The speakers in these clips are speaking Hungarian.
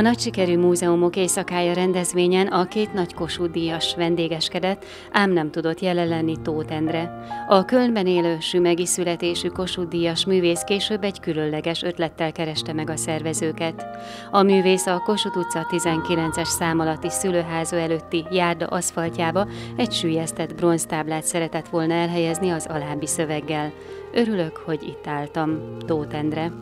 A nagy sikerű múzeumok éjszakája rendezvényen a két nagy Kossuth díjas vendégeskedett, ám nem tudott jelen lenni Tóth Endre. A Kölnben élő sümegi születésű Kossuth díjas művész később egy különleges ötlettel kereste meg a szervezőket. A művész a Kossuth utca 19-es szám alatti szülőháza előtti járda aszfaltjába egy sűjesztett bronztáblát szeretett volna elhelyezni az alábbi szöveggel. Örülök, hogy itt álltam, Tóth Endre.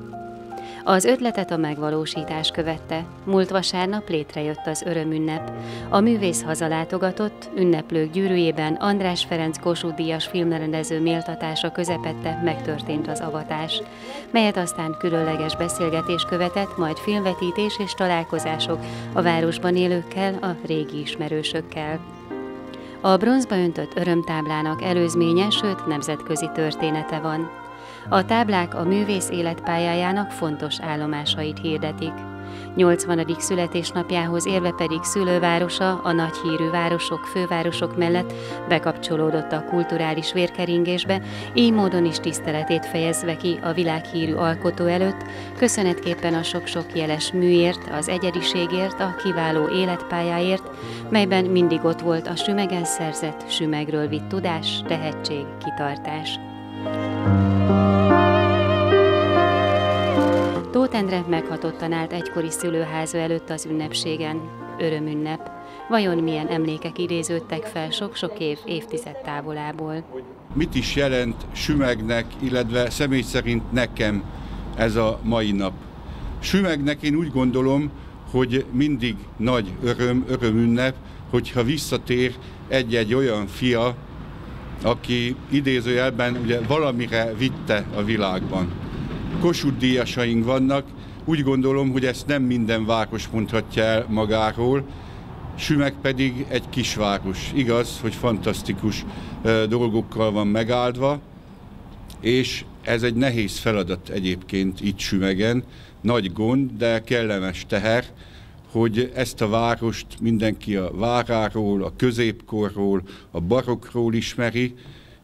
Az ötletet a megvalósítás követte. Múlt vasárnap létrejött az örömünnep. A művész hazalátogatott, ünneplők gyűrűjében András Ferenc Kossuth Díjas filmrendező méltatása közepette megtörtént az avatás, melyet aztán különleges beszélgetés követett, majd filmvetítés és találkozások a városban élőkkel, a régi ismerősökkel. A bronzba öntött örömtáblának előzménye, sőt nemzetközi története van. A táblák a művész életpályájának fontos állomásait hirdetik. 80. születésnapjához érve pedig szülővárosa a nagy hírű városok, fővárosok mellett bekapcsolódott a kulturális vérkeringésbe, így módon is tiszteletét fejezve ki a világhírű alkotó előtt, köszönetképpen a sok-sok jeles műért, az egyediségért, a kiváló életpályáért, melyben mindig ott volt a sümegen szerzett, sümegről vitt tudás, tehetség, kitartás. Tóth Endre meghatottan állt egykori szülőháza előtt az ünnepségen. Örömünnep. Vajon milyen emlékek idéződtek fel sok-sok év, évtized távolából? Mit is jelent Sümegnek, illetve személy szerint nekem ez a mai nap? Sümegnek én úgy gondolom, hogy mindig nagy öröm, örömünnep, hogyha visszatér egy-egy olyan fia, aki idézőjelben ugye valamire vitte a világban. Kossuth díjasaink vannak, úgy gondolom, hogy ezt nem minden város mondhatja el magáról, Sümeg pedig egy kisváros. Igaz, hogy fantasztikus dolgokkal van megáldva, és ez egy nehéz feladat egyébként itt Sümegen, nagy gond, de kellemes teher, hogy ezt a várost mindenki a váráról, a középkorról, a barokról ismeri,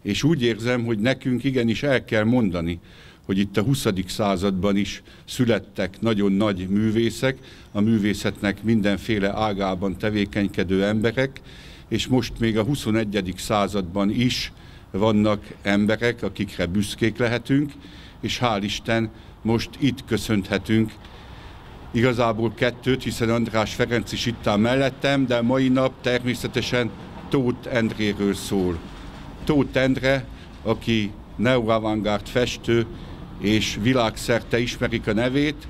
és úgy érzem, hogy nekünk igenis el kell mondani, hogy itt a 20. században is születtek nagyon nagy művészek, a művészetnek mindenféle ágában tevékenykedő emberek, és most még a 21. században is vannak emberek, akikre büszkék lehetünk, és hál' Isten most itt köszönhetünk igazából kettőt, hiszen András Ferenc is itt áll mellettem, de mai nap természetesen Tóth Endréről szól. Tóth Endre, aki neoavantgárd festő, és világszerte ismerik a nevét,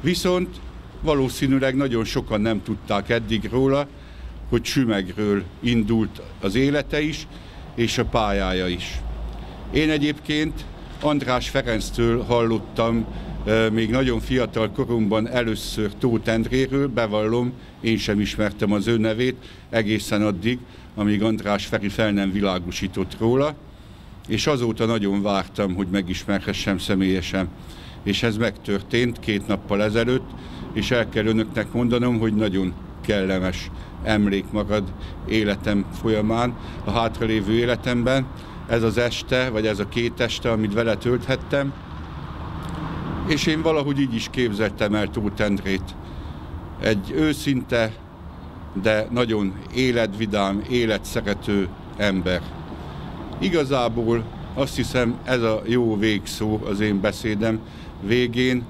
viszont valószínűleg nagyon sokan nem tudták eddig róla, hogy Sümegről indult az élete is, és a pályája is. Én egyébként András Ferenctől hallottam még nagyon fiatal koromban először Tóth Endréről, bevallom, én sem ismertem az ő nevét egészen addig, amíg András Feri fel nem világosított róla, és azóta nagyon vártam, hogy megismerhessem személyesen. És ez megtörtént két nappal ezelőtt, és el kell önöknek mondanom, hogy nagyon kellemes emlék marad életem folyamán, a hátralévő életemben. Ez az este, vagy ez a két este, amit vele tölthettem, és én valahogy így is képzeltem el Tóth. Egy őszinte, de nagyon életvidám, életszerető ember. Igazából azt hiszem ez a jó végszó az én beszédem végén,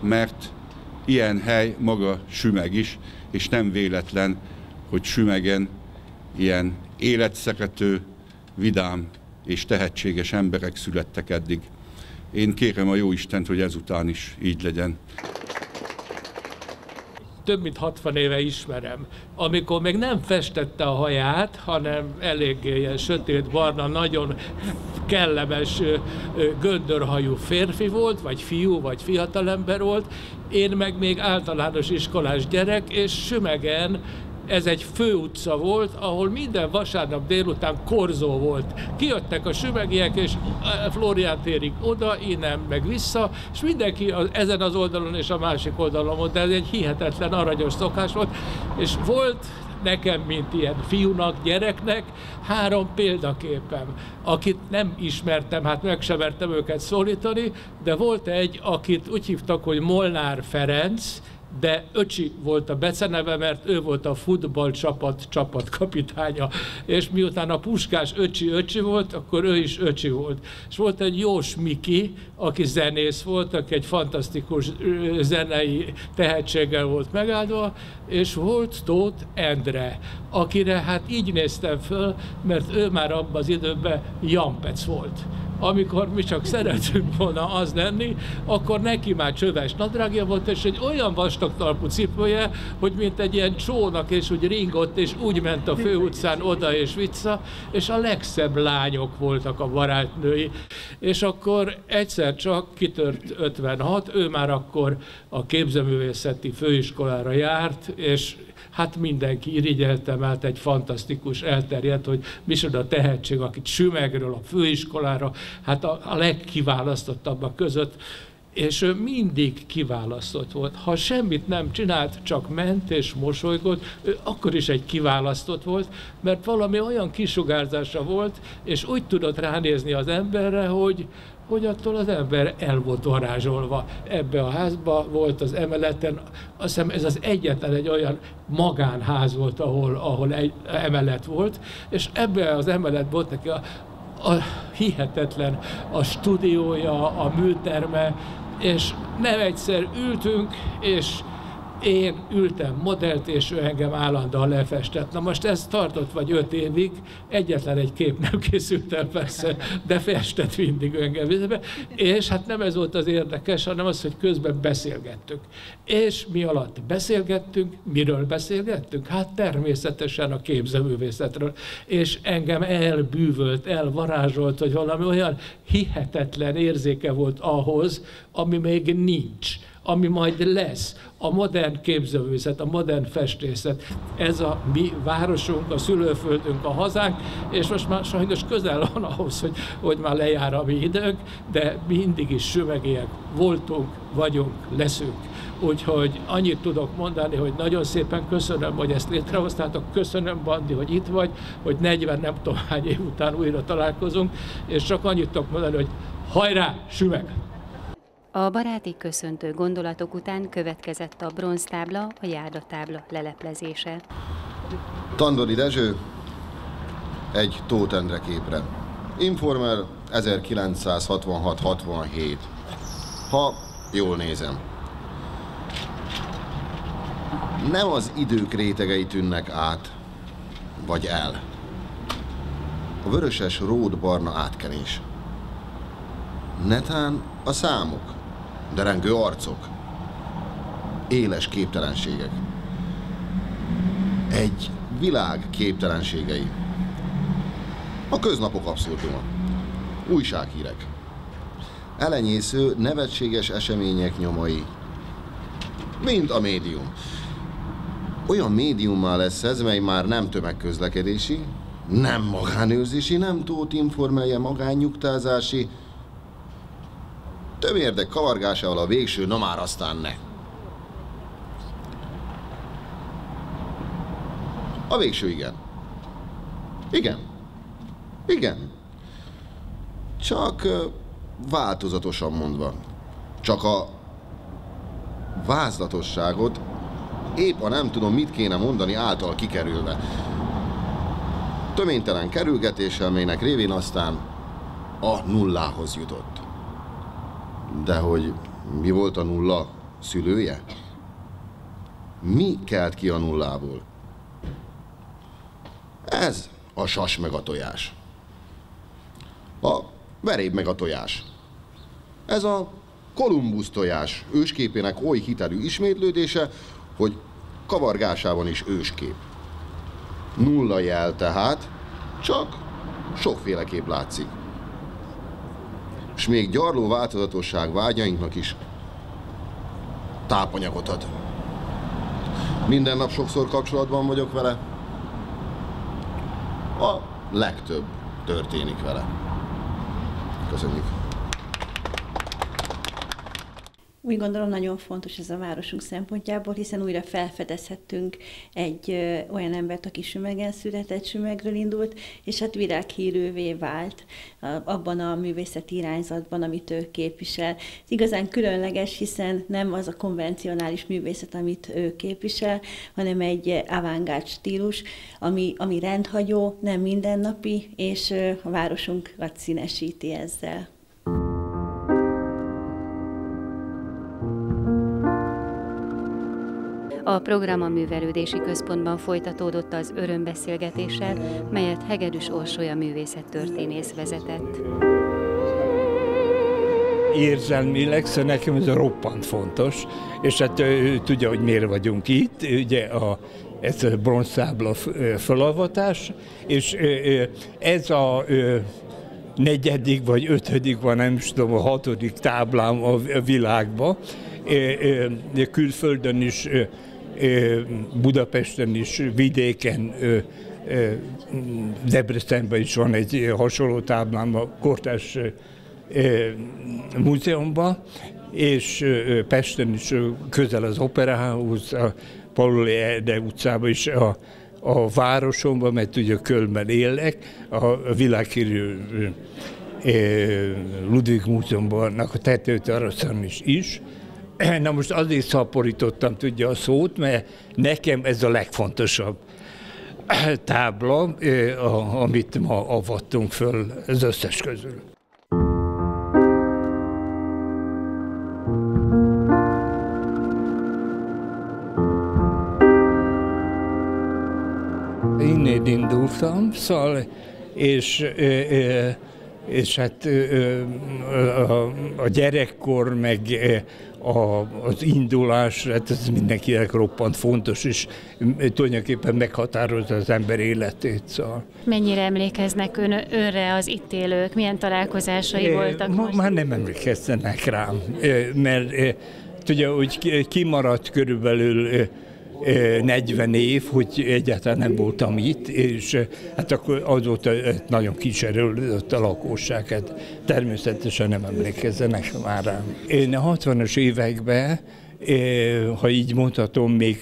mert ilyen hely maga Sümeg is, és nem véletlen, hogy Sümegen ilyen életszerető, vidám és tehetséges emberek születtek eddig. Én kérem a jó Istent, hogy ezután is így legyen. Több mint 60 éve ismerem, amikor még nem festette a haját, hanem eléggé ilyen sötét barna, nagyon kellemes göndörhajú férfi volt, vagy fiú, vagy fiatalember volt, én meg még általános iskolás gyerek, és sümegen ez egy főutca volt, ahol minden vasárnap délután korzó volt. Kijöttek a süvegiek, és Florián térig oda, innen, meg vissza, és mindenki az, ezen az oldalon és a másik oldalon volt, de ez egy hihetetlen aranyos szokás volt, és volt nekem, mint ilyen fiúnak, gyereknek, három példaképem, akit nem ismertem, hát meg sem mertem őket szólítani, de volt egy, akit úgy hívtak, hogy Molnár Ferenc, de Öcsi volt a beceneve, mert ő volt a futballcsapat csapatkapitánya, és miután a Puskás Öcsi Öcsi volt, akkor ő is Öcsi volt. És volt egy Jós Miki, aki zenész volt, aki egy fantasztikus zenei tehetséggel volt megáldva, és volt Tóth Endre, akire hát így néztem föl, mert ő már abban az időben Jampec volt amikor mi csak szeretünk volna az lenni, akkor neki már csöves nadrágja volt, és egy olyan vastag talpú cipője, hogy mint egy ilyen csónak, és úgy ringott, és úgy ment a főutcán oda és vissza, és a legszebb lányok voltak a barátnői. És akkor egyszer csak kitört 56, ő már akkor a képzőművészeti főiskolára járt, és hát mindenki irigyelte, mert egy fantasztikus elterjedt, hogy micsoda tehetség, akit Sümegről a főiskolára, hát a, a legkiválasztottabbak között és ő mindig kiválasztott volt. Ha semmit nem csinált, csak ment és mosolygott, ő akkor is egy kiválasztott volt, mert valami olyan kisugárzása volt, és úgy tudott ránézni az emberre, hogy, hogy attól az ember el volt varázsolva. Ebbe a házba volt az emeleten, azt hiszem ez az egyetlen egy olyan magánház volt, ahol, ahol egy emelet volt, és ebbe az emelet volt neki a, a hihetetlen a stúdiója, a műterme, és nem egyszer ültünk, és én ültem modellt, és ő engem állandóan lefestett. Na most ez tartott vagy öt évig, egyetlen egy kép nem készült el persze, de festett mindig engem. És hát nem ez volt az érdekes, hanem az, hogy közben beszélgettünk. És mi alatt beszélgettünk, miről beszélgettünk? Hát természetesen a képzőművészetről. És engem elbűvölt, elvarázsolt, hogy valami olyan hihetetlen érzéke volt ahhoz, ami még nincs ami majd lesz, a modern képzőművészet, a modern festészet. Ez a mi városunk, a szülőföldünk, a hazánk, és most már sajnos közel van ahhoz, hogy, hogy már lejár a mi időnk, de mindig is sümegélyek voltunk, vagyunk, leszünk. Úgyhogy annyit tudok mondani, hogy nagyon szépen köszönöm, hogy ezt létrehoztátok, köszönöm, Bandi, hogy itt vagy, hogy 40 nem tudom hány év után újra találkozunk, és csak annyit tudok mondani, hogy hajrá, sümeg! A baráti köszöntő gondolatok után következett a bronztábla, a járdatábla leleplezése. Tandori Dezső egy Tóth Endre képre. Informer 1966-67. Ha jól nézem. Nem az idők rétegei tűnnek át, vagy el. A vöröses ród-barna átkenés. Netán a számok derengő arcok, éles képtelenségek. Egy világ képtelenségei. A köznapok abszurduma. Újsághírek. Elenyésző, nevetséges események nyomai. Mind a médium. Olyan médiummá lesz ez, mely már nem tömegközlekedési, nem magánőrzési, nem tót informelje magánnyugtázási, érdek kavargásával a végső, na már aztán ne. A végső igen. Igen. Igen. Csak változatosan mondva. Csak a vázlatosságot épp a nem tudom mit kéne mondani által kikerülve. Töménytelen kerülgetéssel, melynek révén aztán a nullához jutott. De hogy mi volt a nulla szülője? Mi kelt ki a nullából? Ez a sas meg a tojás. A veréb meg a tojás. Ez a Kolumbusz tojás ősképének oly hitelű ismétlődése, hogy kavargásában is őskép. Nulla jel tehát, csak sokféle kép látszik és még gyarló változatosság vágyainknak is tápanyagot ad. Minden nap sokszor kapcsolatban vagyok vele. A legtöbb történik vele. Köszönjük! Úgy gondolom nagyon fontos ez a városunk szempontjából, hiszen újra felfedezhettünk egy ö, olyan embert, aki sümegen született, sümegről indult, és hát világhírűvé vált a, abban a művészeti irányzatban, amit ő képvisel. Ez igazán különleges, hiszen nem az a konvencionális művészet, amit ő képvisel, hanem egy avantgárd stílus, ami, ami rendhagyó, nem mindennapi, és ö, a városunkat színesíti ezzel. A program a Művelődési Központban folytatódott az örömbeszélgetéssel, melyet Hegedűs Orsolya művészettörténész vezetett. Érzelmileg, szóval nekem ez a roppant fontos, és hát ő, tudja, hogy miért vagyunk itt, ugye a, ez a bronztábla felavatás, és ez a negyedik vagy ötödik, vagy nem is tudom, a hatodik táblám a világban, külföldön is Budapesten is, vidéken, Debrecenben is van egy hasonló táblám a Kortás Múzeumban, és Pesten is közel az Operahához, a Pauli Erde utcában is a, a városomban, mert ugye Kölnben élek, a világhírű Ludwig Múzeumban a tetőteraszon is, is Na most azért szaporítottam, tudja a szót, mert nekem ez a legfontosabb tábla, amit ma avattunk föl az összes közül. Innét indultam, szóval, és, és hát a gyerekkor, meg a, az indulás, hát ez mindenkinek roppant fontos, és tulajdonképpen meghatározza az ember életét. Szóval. Mennyire emlékeznek ön, önre az itt élők? Milyen találkozásai voltak ma, most? Már nem emlékezzenek rám, mert tudja, hogy kimaradt körülbelül 40 év, hogy egyáltalán nem voltam itt, és hát akkor azóta nagyon kicserélődött a lakosság, hát természetesen nem emlékezzenek már rám. Én a 60-as években, ha így mondhatom, még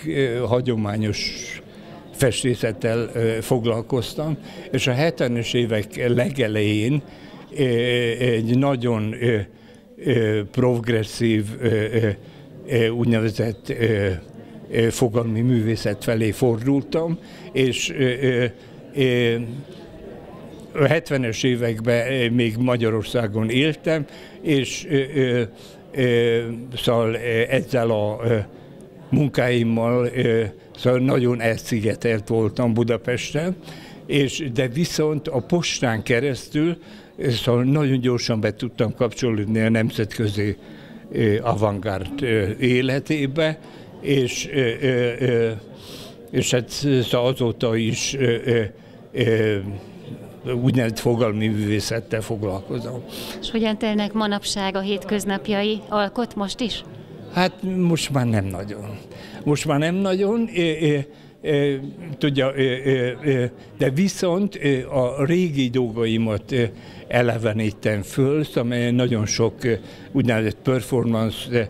hagyományos festészettel foglalkoztam, és a 70-es évek legelején egy nagyon progresszív úgynevezett fogalmi művészet felé fordultam, és a 70-es években még Magyarországon éltem, és szóval ezzel a munkáimmal szóval nagyon elszigetelt voltam Budapesten, és de viszont a postán keresztül szóval nagyon gyorsan be tudtam kapcsolódni a nemzetközi avantgárd életébe, és, és hát szóval azóta is úgynevezett fogalmi művészettel foglalkozom. És hogyan telnek manapság a hétköznapjai? Alkot most is? Hát most már nem nagyon. Most már nem nagyon. tudja, de viszont a régi dolgaimat elevenítem föl, amely nagyon sok úgynevezett performance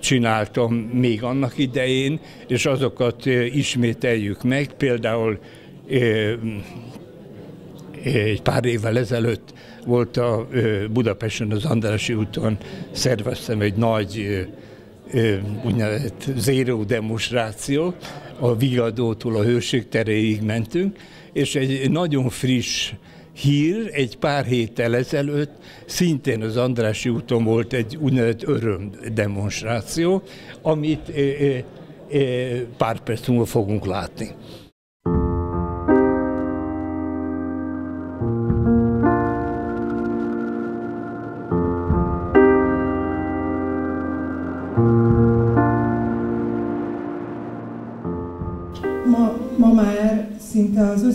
csináltam még annak idején, és azokat ismételjük meg. Például egy pár évvel ezelőtt volt a Budapesten az Andrási úton, szerveztem egy nagy úgynevezett zéró demonstráció, a Vigadótól a Hőség teréig mentünk, és egy nagyon friss hír egy pár héttel ezelőtt szintén az Andrási úton volt egy úgynevezett öröm demonstráció, amit pár perc múlva fogunk látni.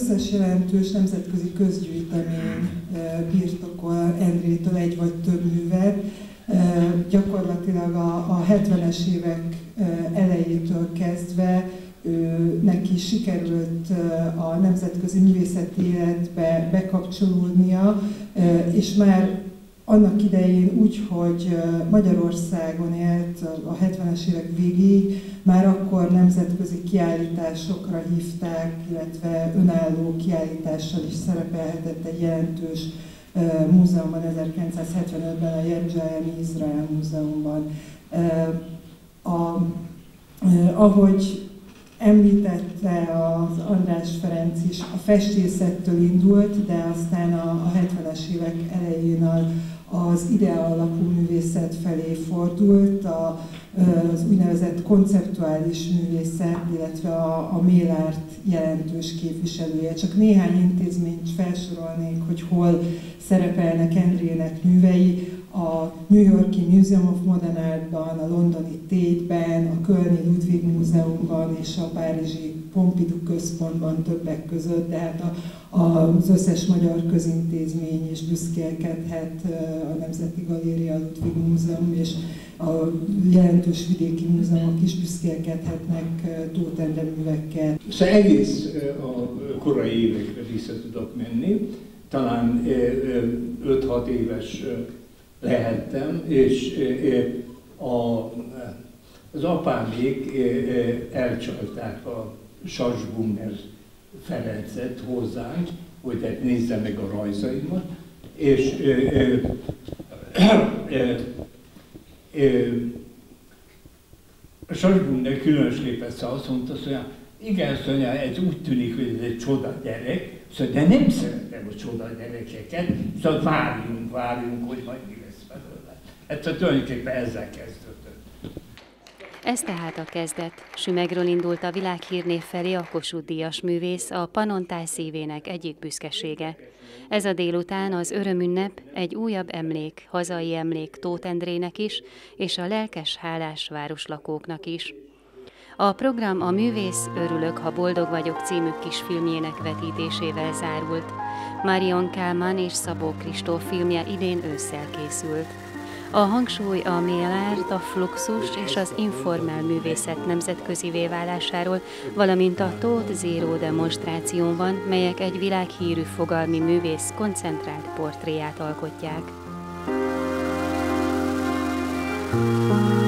Összes jelentős nemzetközi közgyűjtemény birtokol Endrétől egy vagy több művet. Gyakorlatilag a, a 70-es évek elejétől kezdve neki sikerült a nemzetközi művészeti életbe bekapcsolódnia, és már annak idején úgy, hogy Magyarországon élt a 70-es évek végéig, már akkor nemzetközi kiállításokra hívták, illetve önálló kiállítással is szerepelhetett egy jelentős múzeumban 1975-ben, a Jeruzsálemi Izrael Múzeumban. A, ahogy említette az András Ferenc is, a festészettől indult, de aztán a, a 70-es évek elején a, az idea művészet felé fordult, a, az úgynevezett konceptuális művészet, illetve a, a Mélárt jelentős képviselője. Csak néhány intézményt felsorolnék, hogy hol szerepelnek Endrének művei a New Yorki Museum of Modern Artban, a londoni Tate-ben, a Kölni Ludwig Múzeumban és a Párizsi Pompidou központban többek között, tehát a, az összes magyar közintézmény is büszkélkedhet, a Nemzeti Galéria, a Ludwig Múzeum és a jelentős vidéki múzeumok is büszkélkedhetnek Tóth Endre művekkel. Szóval egész a korai évekre vissza tudok menni, talán 5-6 éves lehettem, és a, az apámék elcsalták a Sasbummer Ferencet hozzánk, hogy tehát nézze meg a rajzaimat, és a Sasbumner különösképpen azt mondta, hogy igen, Szonya, ez úgy tűnik, hogy ez egy csoda gyerek, szóval, de nem szeretem a csoda gyerekeket, szóval várjunk, várjunk, hogy majd mi Egyszer tulajdonképpen ezzel kezdődött. Ez tehát a kezdet. Sümegről indult a világhírnév felé a Kossuth Díjas művész, a Panontál szívének egyik büszkesége. Ez a délután az örömünnep egy újabb emlék, hazai emlék Tóth Endrének is, és a lelkes hálás városlakóknak is. A program a Művész Örülök, ha boldog vagyok című kisfilmjének vetítésével zárult. Marion Kálmán és Szabó Kristóf filmje idén ősszel készült. A hangsúly a mélárt, a fluxus és az informál művészet nemzetközi válásáról, valamint a Tóth Zero demonstráción van, melyek egy világhírű fogalmi művész koncentrált portréját alkotják. thank you